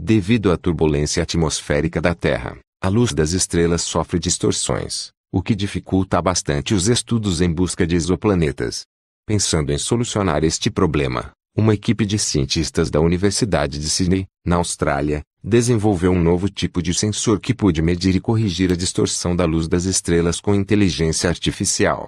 Devido à turbulência atmosférica da Terra, a luz das estrelas sofre distorções, o que dificulta bastante os estudos em busca de exoplanetas. Pensando em solucionar este problema, uma equipe de cientistas da Universidade de Sydney, na Austrália, desenvolveu um novo tipo de sensor que pôde medir e corrigir a distorção da luz das estrelas com inteligência artificial.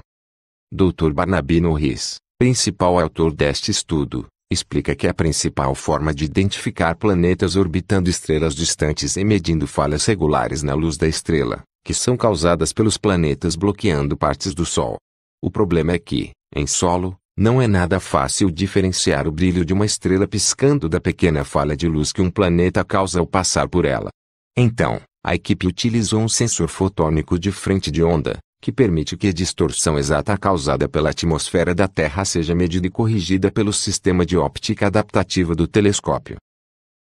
Dr. Barnaby Norris, principal autor deste estudo, explica que a principal forma de identificar planetas orbitando estrelas distantes é medindo falhas regulares na luz da estrela, que são causadas pelos planetas bloqueando partes do Sol. O problema é que, em solo, não é nada fácil diferenciar o brilho de uma estrela piscando da pequena falha de luz que um planeta causa ao passar por ela. Então, a equipe utilizou um sensor fotônico de frente de onda, que permite que a distorção exata causada pela atmosfera da Terra seja medida e corrigida pelo sistema de óptica adaptativa do telescópio.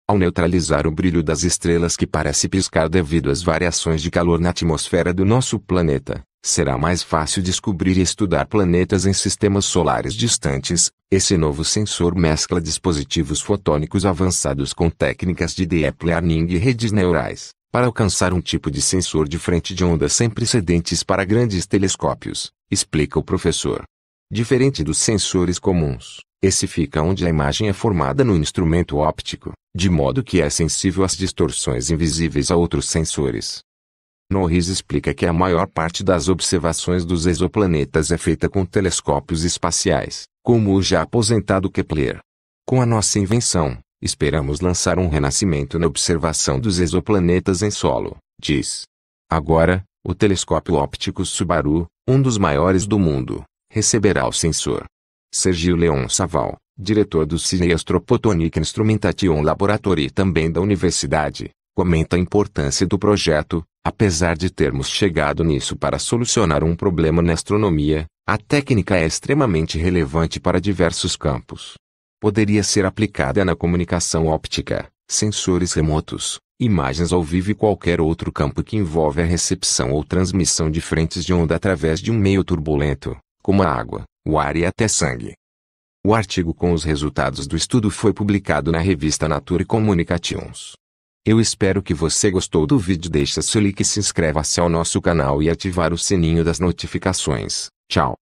Ao neutralizar o brilho das estrelas que parece piscar devido às variações de calor na atmosfera do nosso planeta, será mais fácil descobrir e estudar planetas em sistemas solares distantes. Esse novo sensor mescla dispositivos fotônicos avançados com técnicas de deep learning e redes neurais, para alcançar um tipo de sensor de frente de onda sem precedentes para grandes telescópios, explica o professor. Diferente dos sensores comuns, esse fica onde a imagem é formada no instrumento óptico, de modo que é sensível às distorções invisíveis a outros sensores. Norris explica que a maior parte das observações dos exoplanetas é feita com telescópios espaciais, como o já aposentado Kepler. Com a nossa invenção, esperamos lançar um renascimento na observação dos exoplanetas em solo, diz. Agora, o telescópio óptico Subaru, um dos maiores do mundo, receberá o sensor. Sergio Leon Saval, diretor do Cine Astropotonic Instrumentation Laboratory e também da universidade, comenta a importância do projeto, apesar de termos chegado nisso para solucionar um problema na astronomia, a técnica é extremamente relevante para diversos campos. Poderia ser aplicada na comunicação óptica, sensores remotos, imagens ao vivo e qualquer outro campo que envolve a recepção ou transmissão de frentes de onda através de um meio turbulento, como a água, o ar e até sangue. O artigo com os resultados do estudo foi publicado na revista Nature Communications. Eu espero que você gostou do vídeo. Deixe seu like e se inscreva-se ao nosso canal e ativar o sininho das notificações. Tchau.